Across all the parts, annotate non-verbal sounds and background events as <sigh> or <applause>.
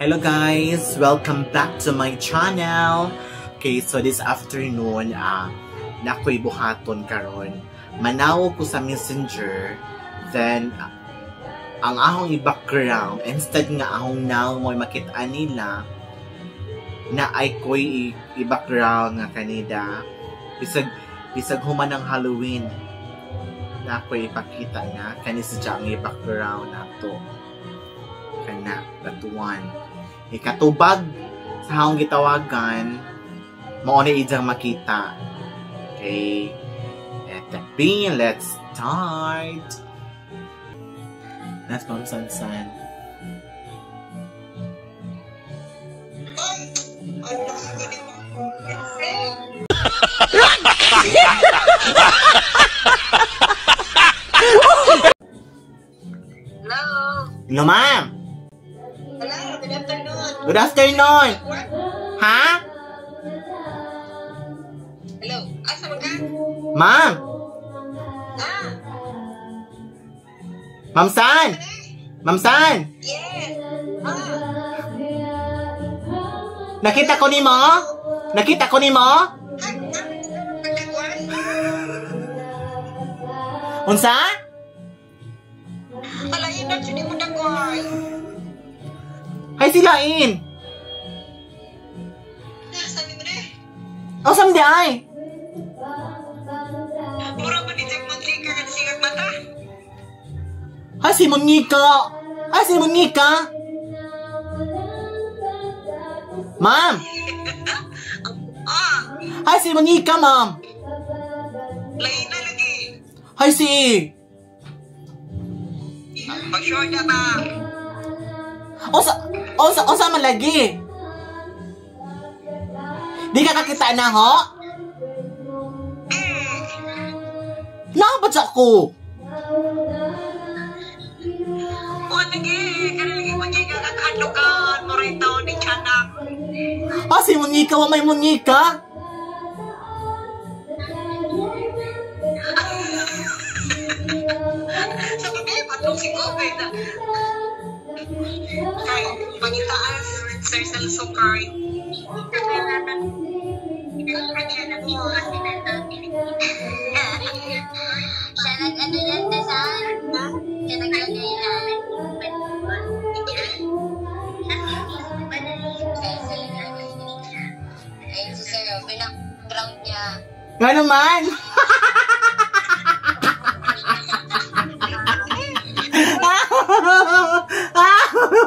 Hello guys! Welcome back to my channel! Okay, so this afternoon, ah, uh, nakoy buhaton karon. Manaw ko sa messenger, then uh, ang ahong i-background, instead nga ahong now mo makita nila, na ay koy i-background nga kanida. Bisag, bisag human ng Halloween, na ako'y ipakita nga, kanis dyan ang i-background na to. Kana, batuan ikatubag sa haong gitawagan mao ni ijang makita. Okay. At the bean let's start. That's Mom San San Hello. Hello, ma'am. Good afternoon. Ha? Hello, asa mo ka? Ma'am. Ah, Ma'am San. Ma'am San. yes. Ah, Nakita ko ni mo? Nakita ko ni mo? Unsa? Hay silain. Sabi mo na eh. O sam di ay. Mura ba ni Jack Montrika ka sigat mata? Hay si Monica. Ay si Monica. Ma'am. <laughs> Ah, Hay si Monica, ma'am. lain na lagi. Hay si Pag-sure na ba? Osa osa osa man lagi. Di ka kakita na ho? Nakabot sa ako. Ah, si Monica, wa may Monica. <laughs> Sa bagay, patong si Kobe na. Kay, pangitaas, Sir Celso Card. Siya nag-ano yan, Dasan? Siya naglagay na. Ayun si Sir, oh, pinag-ground <laughs>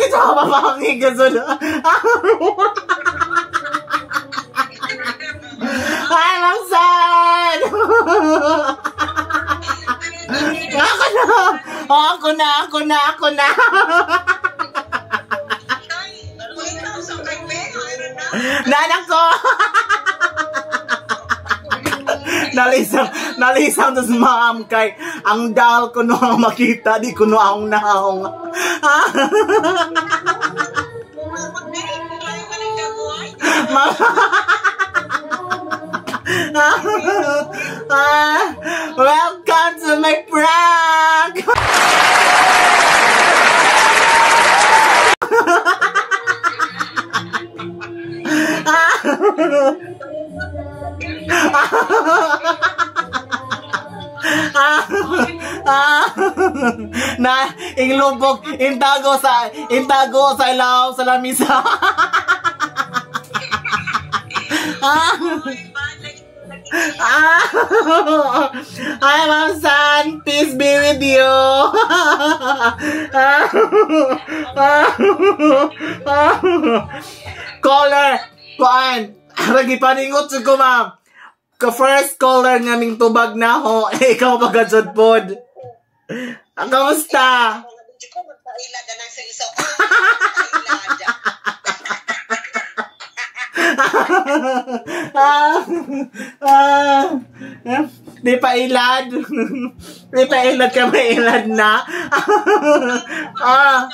Nanakit sa kapapakinggan ka na. Ay, Mamsan! Ako na! Ako na, ako na, ako na! Sa. Nanak ko! nalisang, nalisang tas ma'am kay ang dal ko no makita, di ko no ang naong. <laughs> welcome to my prank! Ah, <laughs> <laughs> na inglubog intago sa intago sa ilaw sa lamisa. <laughs> ah, ah, <laughs> Hi, Ma'am San. Peace be with you. Caller, kuan. Lagi paningot ko, ma'am. ka first caller naming tubag na ho. Ikaw gajod pod? Ah, kamusta? Mga ko, magpaila ka ng siliso. Oh, magpaila. ah, ah, di pa ilad. di pa ilad ka may ilad na. ah,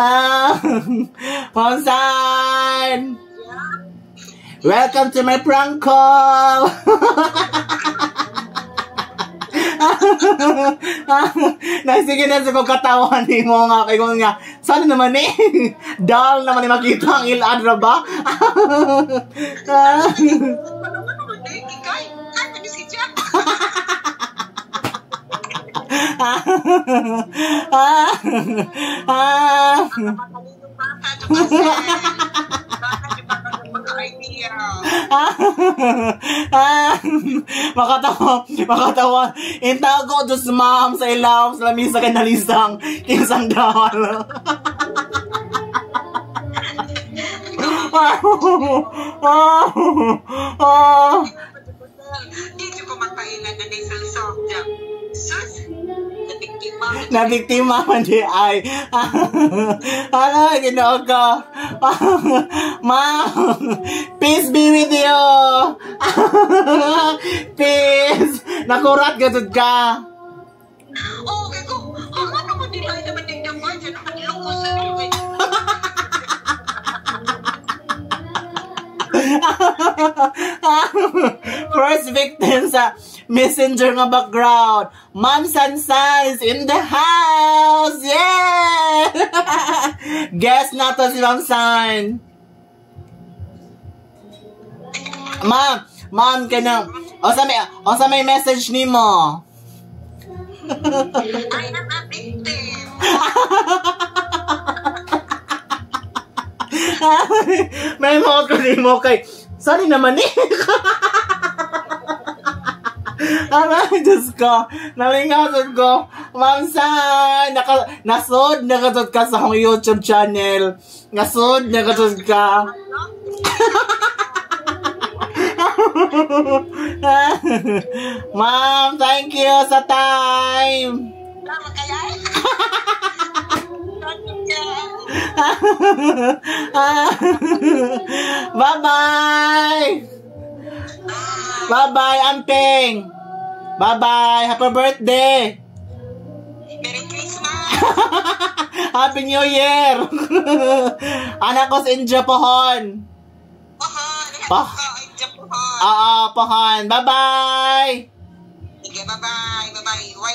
ah, Ponsan! Welcome to my prank call! na sige na sa kong katawan ni mo nga kay kong nga sana naman eh dal naman ni makita ang ilad ra ba Ano eh, ano Jack? ah ah Ka <laughs> ah, makatawa, makatawa. Inta ko Diyos ma'am sa ilaw, sa lamisa kay nalisang, kinsang dahal. ah, ah, ah, Hindi ko magpaila na ni Salsok, Jack. Sus, nabiktima. na biktima man di ay. <laughs> ano, ginoo ko. Ma'am, peace be with you. <laughs> peace. Nakurat ka dud ka. Oh, kaya ko, ang ano mo nila ay naman din naman dyan, nakaniloko sa liwin. <laughs> First victim sa messenger nga background. Ma'am Sansan is in the house! Yeah! <laughs> Guess na to si Ma'am San. Ma'am, ma'am ka na. O sa may, o sa may message ni mo. I am a victim. may mga kani mo kay. Sorry naman eh. <laughs> Aray, Diyos ko. Nalingasan ko. Ma'am San, naka, nasod na ka sa akong YouTube channel. Nasod na ka. Ma'am, thank you sa time. Bye-bye! Bye-bye, Amping! Bye-bye! Happy birthday! Merry Christmas! <laughs> Happy New Year! <laughs> Anak ko sa India pohon! Pohon! Pa- Happy ko, ay dyan pohon. Oo, pohon! Bye-bye! Sige, bye-bye. Bye-bye. Why?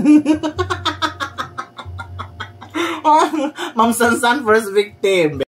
<laughs> Ma'am Sansan, first victim.